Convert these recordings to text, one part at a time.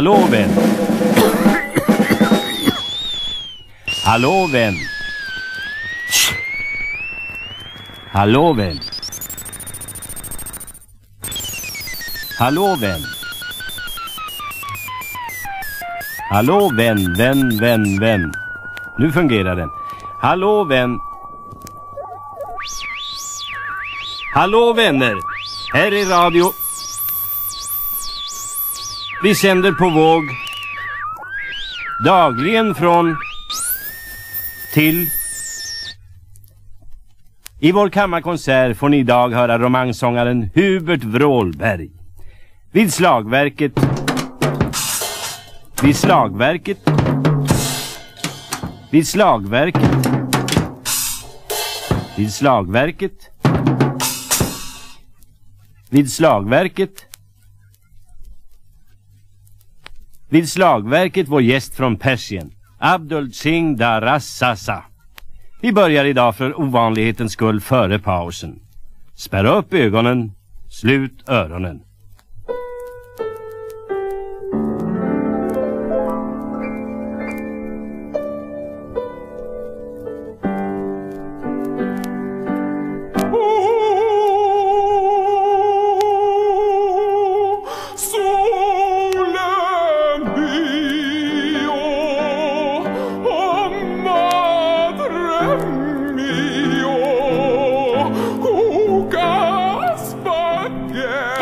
Hallå vän. Hallå vän. Hallå vän. Hallå vän. Hallå vän, vän, vän, vän. Nu fungerar den. Hallå vän. Hallå vänner. Här är radio. Vi sänder på våg. Dagligen från till i vår kammarkonsert får ni idag höra romansångaren Hubert Wrålberg. Vid slagverket Vid slagverket Vid slagverket Vid slagverket Vid slagverket Vid slagverket vår gäst från Persien Abdul Singh Darassasa. Vi börjar idag för ovanlighetens skull före pausen. Spärra upp ögonen Slut öronen.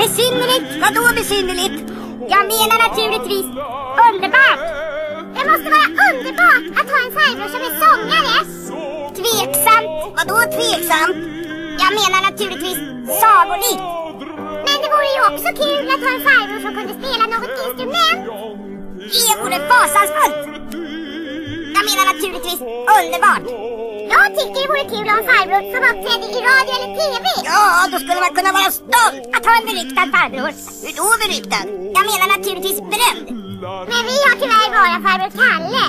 Besynnerligt? Vadå besynnerligt? Jag menar naturligtvis underbart! Det måste vara underbart att ha en farbror som är sångare! Tveksamt? Vadå tveksamt? Jag menar naturligtvis sagolikt! Men det vore ju också kul att ha en farbror som kunde spela något instrument! Det vore fasansfullt! Jag menar naturligtvis underbart! Jag tycker det vore kul att ha en farbror som uppträdde i radio eller TV! Ja, då skulle man kunna vara stolt att ha en beryktad farbror! Hur då beryktad? Jag menar naturligtvis berömd! Men vi har tyvärr bara farbror Kalle!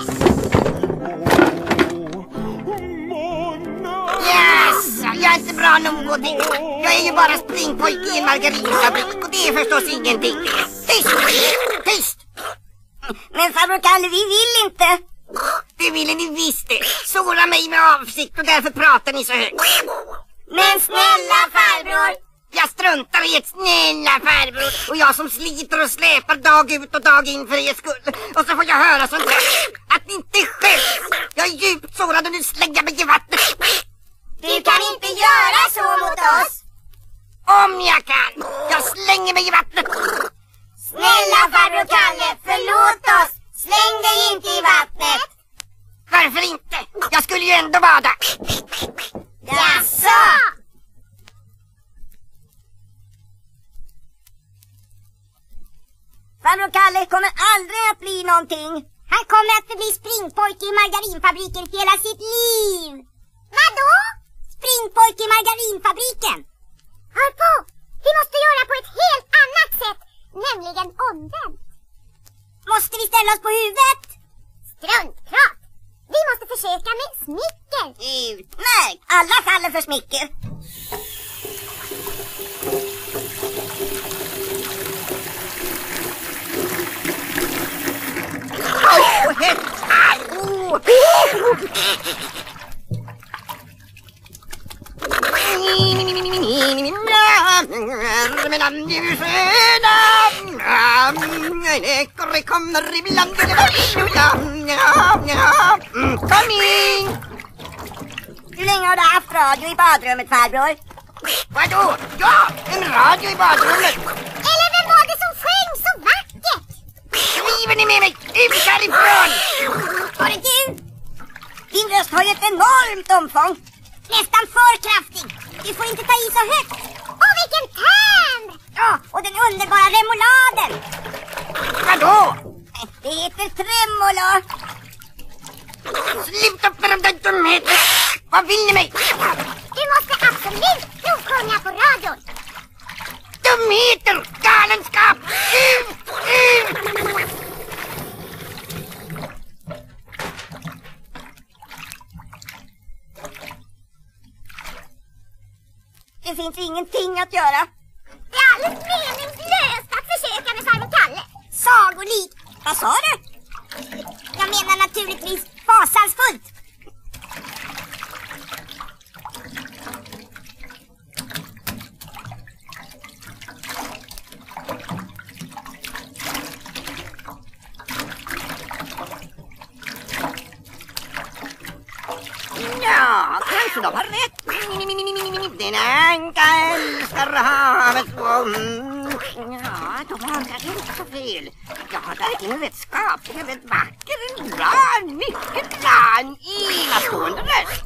Yes! Jag är inte bra nog och det. Jag är ju bara springpojke i en margarinfabrik och det är förstås ingenting. Tyst! Tyst! Men farbror Kalle, vi vill inte! Det ville ni visst det. Såra mig med avsikt och därför pratar ni så högt. Men snälla farbror! Jag struntar i ett snälla farbror och jag som sliter och släpar dag ut och dag in för er skull. Och så får jag höra sånt här. Att ni inte skäms. Jag är djupt sårad och nu slänger mig i vattnet. Du kan inte göra så mot oss! Om jag kan. Jag slänger mig i vattnet. Snälla farbror Kalle, förlåt oss! Släng dig inte i vattnet! Varför inte? Jag skulle ju ändå bada. Jaså? Farbror Kalle kommer aldrig att bli någonting. Han kommer att förbli springpojke i margarinfabriken hela sitt liv. Vadå? Springpojke i margarinfabriken. Hör på! Vi måste göra på ett helt annat sätt, nämligen omvänt. Måste vi ställa oss på huvudet? Struntprat! Vi måste försöka med smicker. Utmärkt! Alla faller för smicker. Åh! Åh! Mina ljusöda Ekorre kommer ibland Coming! Hur länge har du haft radio i badrummet farbror? Vadå? Ja, en radio i badrummet! Eller vem var det som sjöng så vackert? Driver ni med mig? Ut härifrån! Var det du? Din röst har ju ett enormt omfång. Nästan för kraftig. Du får inte ta i så högt. Och vilken timbre! Ja, och den underbara remouladen. Vadå? Det heter tremolo. Sluta med de där dumheterna! Vad vill ni mig? Du måste absolut provsjunga på radion. Dumheter! Galenskap! Ut! Ut! Det finns ingenting att göra. Det är alldeles meningslöst att försöka med farbror Kalle. Sagolikt. Vad sa du? Jag menar naturligtvis fasansfullt. Ja, kanske anka älskar havet. Mm. Ja, de har är inte så fel. Jag har verkligen rätt skaplig, en rätt vacker, glad, mycket glad, enastående röst.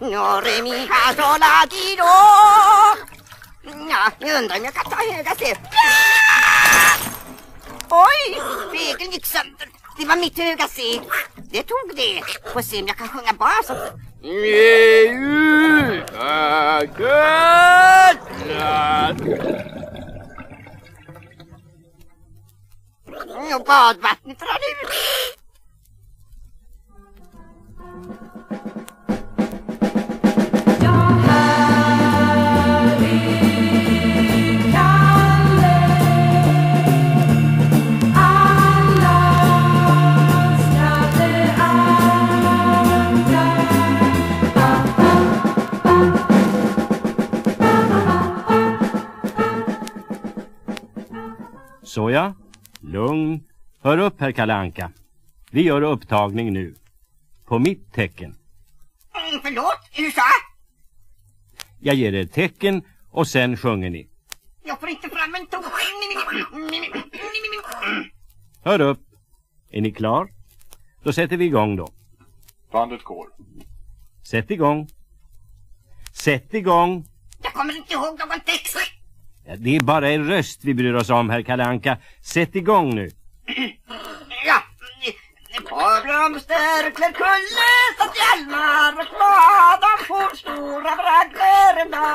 No, re, mi, fa, sol, la, ti, do. Ja, jag undrar om jag kan ta höga C. Oj, spegeln gick sönder. Det var mitt höga C. Det tog det. Får se om jag kan sjunga bas. Och badvattnet rann ut. Såja, Hör upp herr Kalle Anka. Vi gör upptagning nu. På mitt tecken. Mm, förlåt, hur sa? Jag ger er ett tecken och sen sjunger ni. Jag får inte fram en ton. Hör upp. Är ni klar? Då sätter vi igång då. Bandet går. Sätt igång. Sätt igång. Jag kommer inte ihåg någon text. Ja, Det är bara er röst vi bryr oss om, herr Kalle Anka. Sätt igång nu. Ja. På blomster klär kulle satt hjälmar och svadan får stora bragderna.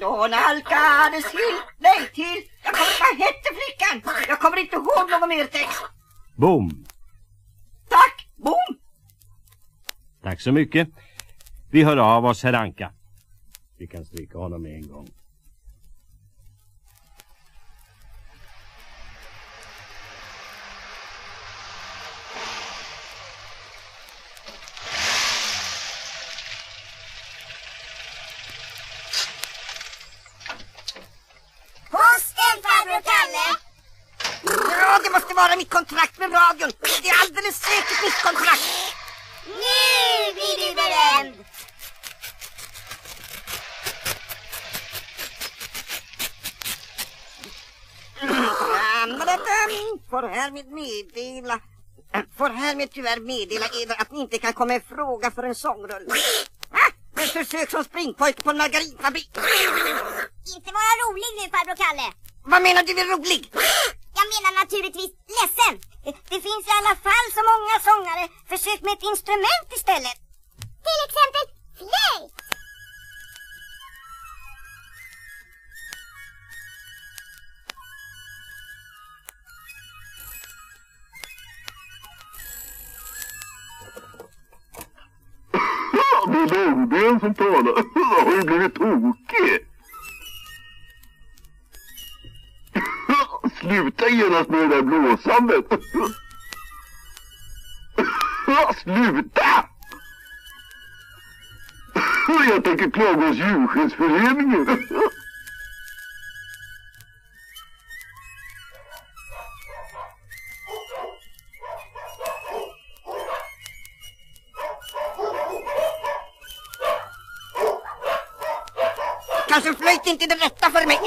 Då nalkades Hylte till, jag kommer vad hette flickan? Jag kommer inte ihåg någon mer text. Boom. Tack, bom. Tack så mycket. Vi hör av oss, herr Anka. Vi kan stryka honom med en gång. Posten farbror Kalle! Ja, vara mitt kontrakt med radion. Det är alldeles säkert mitt kontrakt. Nu blir du berömd! Får härmed meddela Får härmed tyvärr meddela eder att ni inte kan komma i fråga för en sångrull. Ett försök som springpojke på en margarinfabrik. Inte vara rolig nu farbror Kalle. Vad menar du med rolig? Naturligtvis ledsen. Det, det finns i alla fall så många sångare. Försök med ett instrument istället. Till exempel flöjt. Det är långben som talar. Jag har ju blivit tokig. Sluta genast med det där blåsandet. Sluta! Jag tänker klaga hos djurskyddsföreningen. Kanske flöjt inte är det rätta för mig.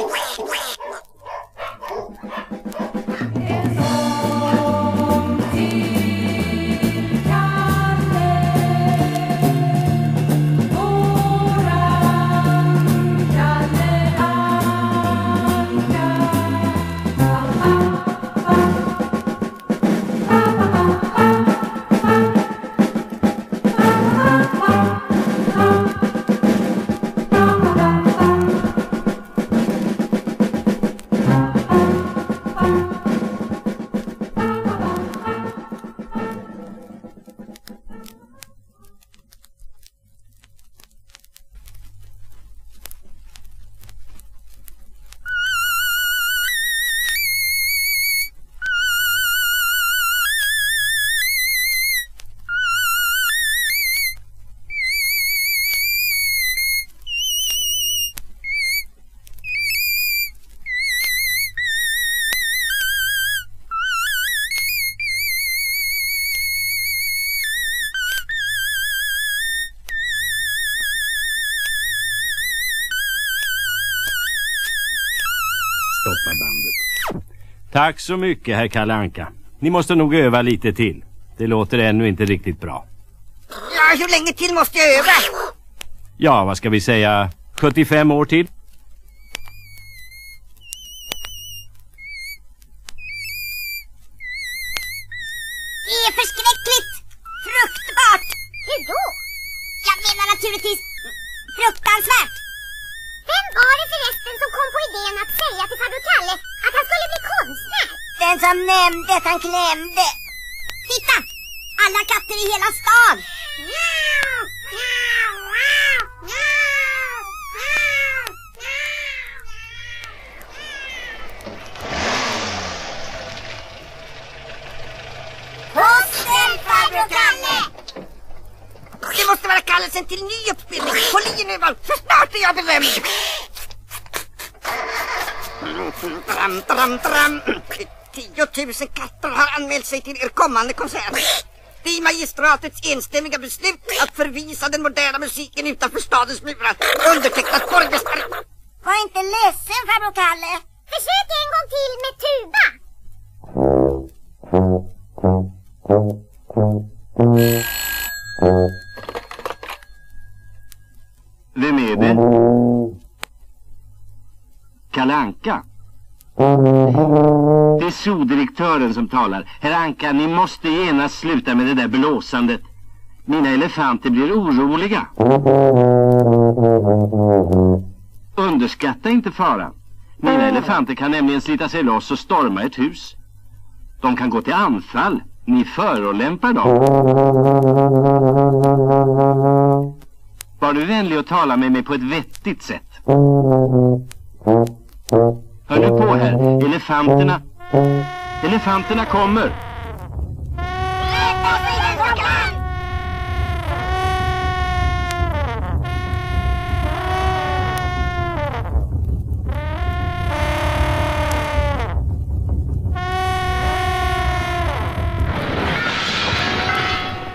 Tack så mycket herr Kalle Anka. Ni måste nog öva lite till. Det låter ännu inte riktigt bra. Ja, hur länge till måste jag öva? Ja, vad ska vi säga? 75 år till? Han klämde. Titta! Alla katter i hela stan! Posten, farbror Kalle! Det måste vara kallelsen till ny uppspelning. Håll i nu Val, för snart är jag berömd. Tram, tram, tram. 10 000 katter har anmält sig till er kommande konsert. Det är magistratets enstämmiga beslut att förvisa den moderna musiken utanför stadens murar. Undertecknat borgmästare. Var inte ledsen, farbror Kalle. Försök en gång till med tuba. Vem är det? Kalle Anka? Det är zoodirektören som talar. Herr Anka, ni måste genast sluta med det där blåsandet. Mina elefanter blir oroliga. Underskatta inte faran. Mina elefanter kan nämligen slita sig loss och storma ett hus. De kan gå till anfall. Ni förolämpar dem. Var du vänlig att tala med mig på ett vettigt sätt. Hör du på här? Elefanterna... Elefanterna kommer.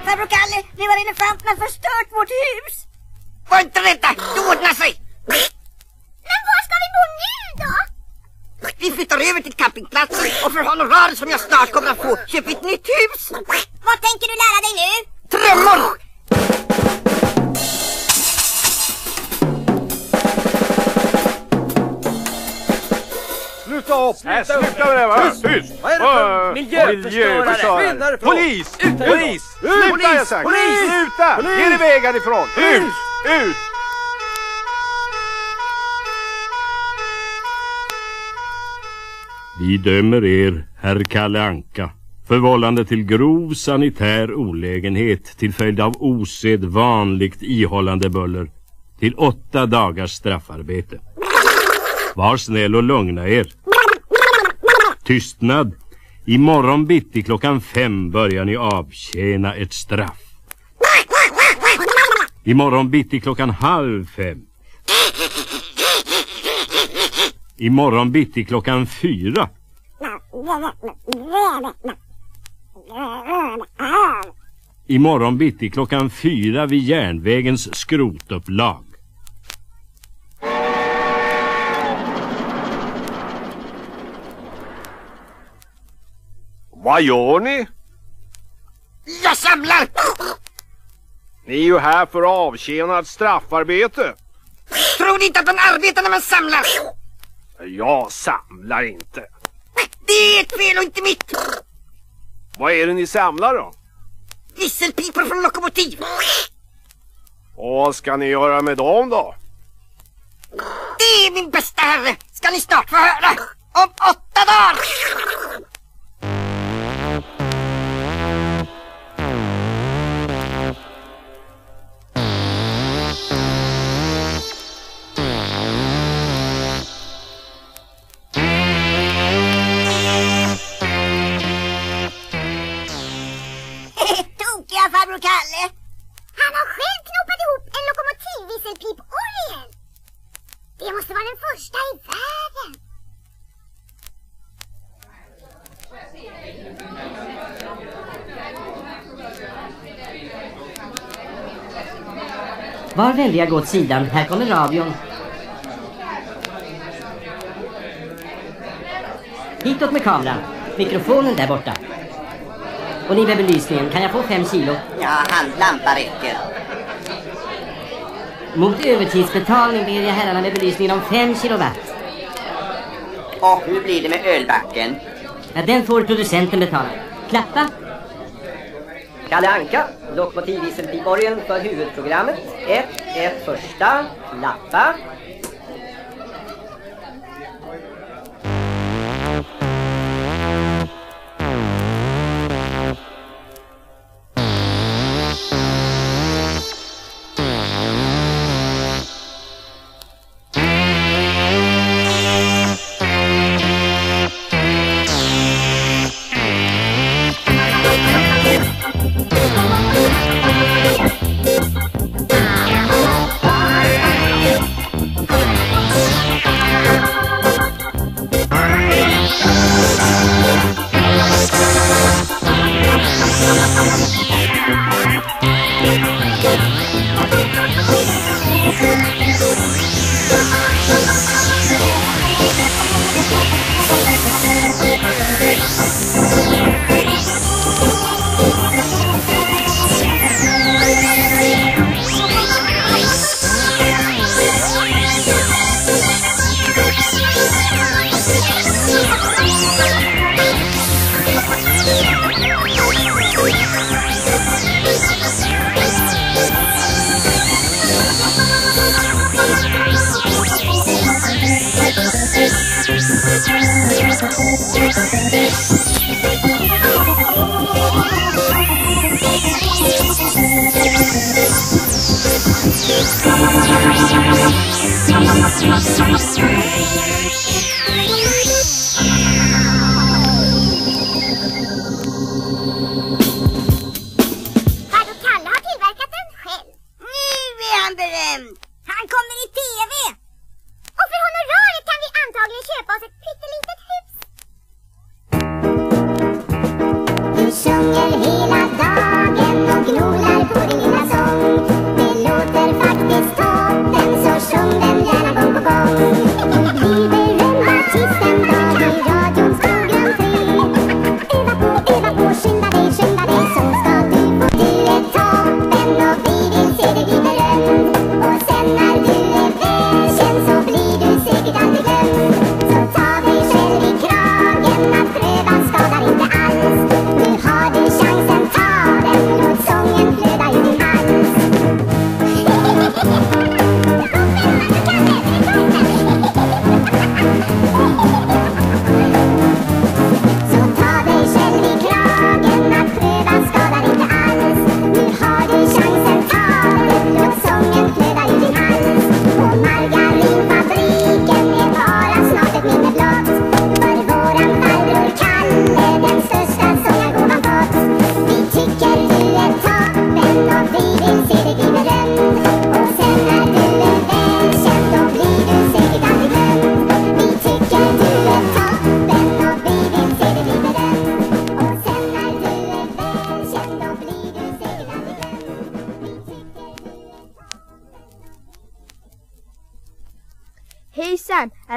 Farbror Kalle, nu har elefanterna förstört vårt hus. Var inte rädda, det ordnar sig. Men var ska vi bo nu då? Vi flyttar över till campingplatsen och för honorar som jag snart kommer att få köper vi ett nytt hus. Vad tänker du lära dig nu? Trummor! Sluta upp! Nej, sluta med det va! Tyst! tyst. Vad är det för miljöförstörare? Polis! Polis! Sluta jag sagt! Polis! Sluta! Ge dig iväg härifrån! Ut! Ut! Vi dömer er, herr Kalle Anka, för vållande till grov sanitär olägenhet till följd av osedvanligt ihållande buller till åtta dagars straffarbete. Var snäll och lugna er. Tystnad. Imorgon bitti klockan fem börjar ni avtjäna ett straff. Imorgon bitti klockan halv fem. Imorgon bitti klockan fyra. Imorgon bitti klockan fyra vid järnvägens skrotupplag. Vad gör ni? Jag samlar! Ni är ju här för att avtjäna ett straffarbete. Tror ni inte att man arbetar när man samlar? Jag samlar inte. Det är ett fel och inte mitt. Vad är det ni samlar då? Visselpipor från lokomotiv. Och vad ska ni göra med dem då? Det är min bästa herre. Ska ni snart få höra. Om åtta dagar. tycker jag farbror Kalle. Han har själv knoppat ihop en lokomotivvisselpip-orgel. Det måste vara den första i världen. Var välja gå åt sidan? Här kommer radion. Hitåt med kameran. Mikrofonen där borta. Och ni med belysningen, kan jag få fem kilo? Ja, handlampa räcker. Mot övertidsbetalning ber jag herrarna med belysningen om fem kilowatt. Och hur blir det med ölbacken? Ja, den får producenten betala. Klappa! Kalle Anka, lokomotivvisselpiborgen för huvudprogrammet. Ett, ett första, klappa.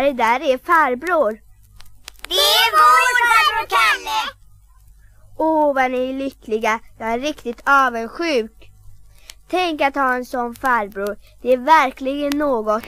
det där är farbror. Det är vår farbror Kalle! Åh, oh, vad ni är lyckliga. Jag är riktigt avundsjuk. Tänk att ha en sån farbror. Det är verkligen något.